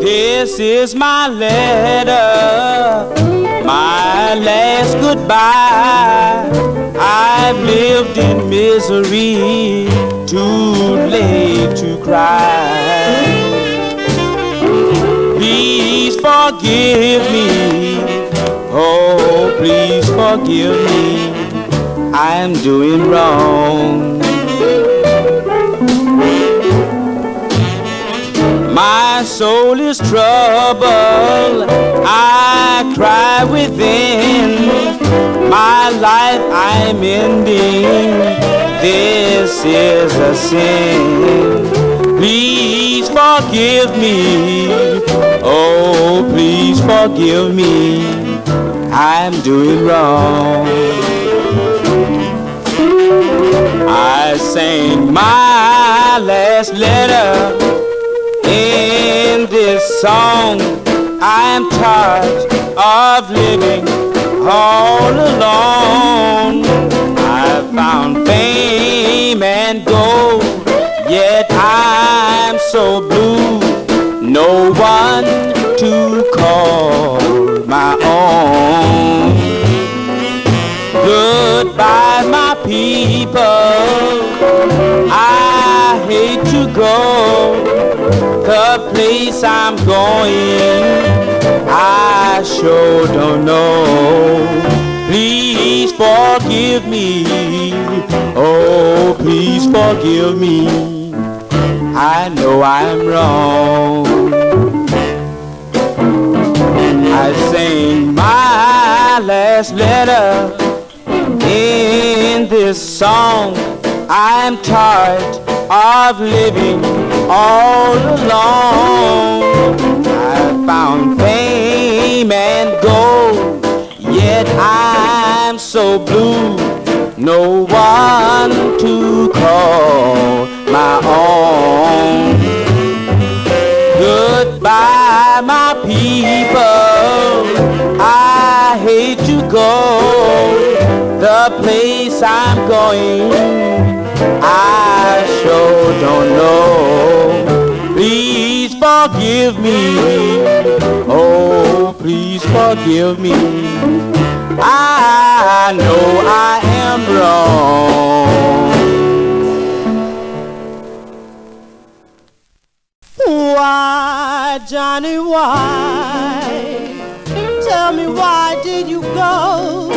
This is my letter, my last goodbye. I've lived in misery, too late to cry. Please forgive me, oh please forgive me. I'm doing wrong. Soul is troubled, I cry within. My life I'm ending, this is a sin. Please forgive me, oh please forgive me. I'm doing wrong. I sang my last letter song, I'm tired of living all alone. I found fame and gold, yet I'm so blue. No one to call my own. Goodbye, my people. I hate to go the place I'm going, I sure don't know. Please forgive me, oh please forgive me. I know I'm wrong. I sang my last letter in this song. I'm tired of living all alone. I found fame and gold, yet I'm so blue. No one to call my own. Goodbye, my people. I hate to go the place I'm going. I sure don't know. Forgive me. Oh, please forgive me. I know I am wrong. Why, Johnny, why? Tell me why did you go?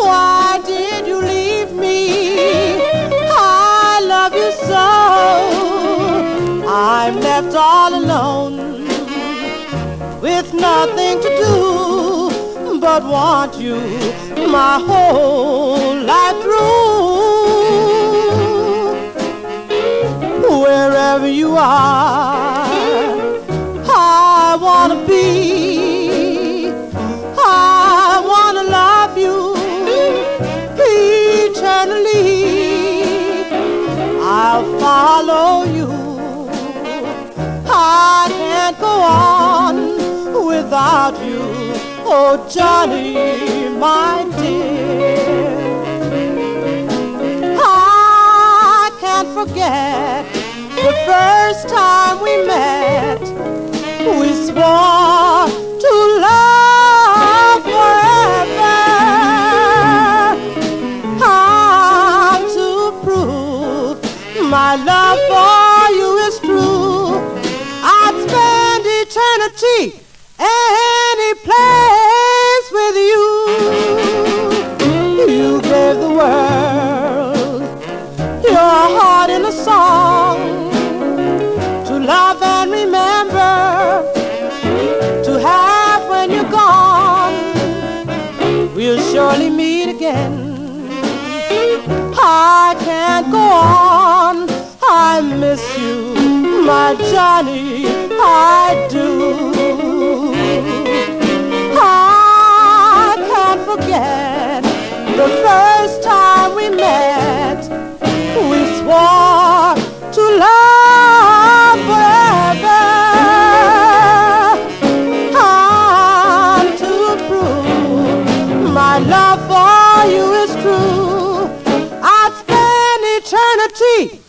Why did you leave me? Nothing to do but want you my whole life through. Wherever you are, I wanna be. I wanna love you eternally. I'll follow you. I can't go on without you. Oh, Johnny, my dear. I can't forget the first time we met. We swore to love forever. How to prove my love for you is true? I'd spend eternity place with you. You gave the world your heart in a song to love and remember, to have when you're gone. We'll surely meet again. I can't go on. I miss you, my Johnny. I do. Forget the first time we met. We swore to love forever. And to prove my love for you is true, I'd spend eternity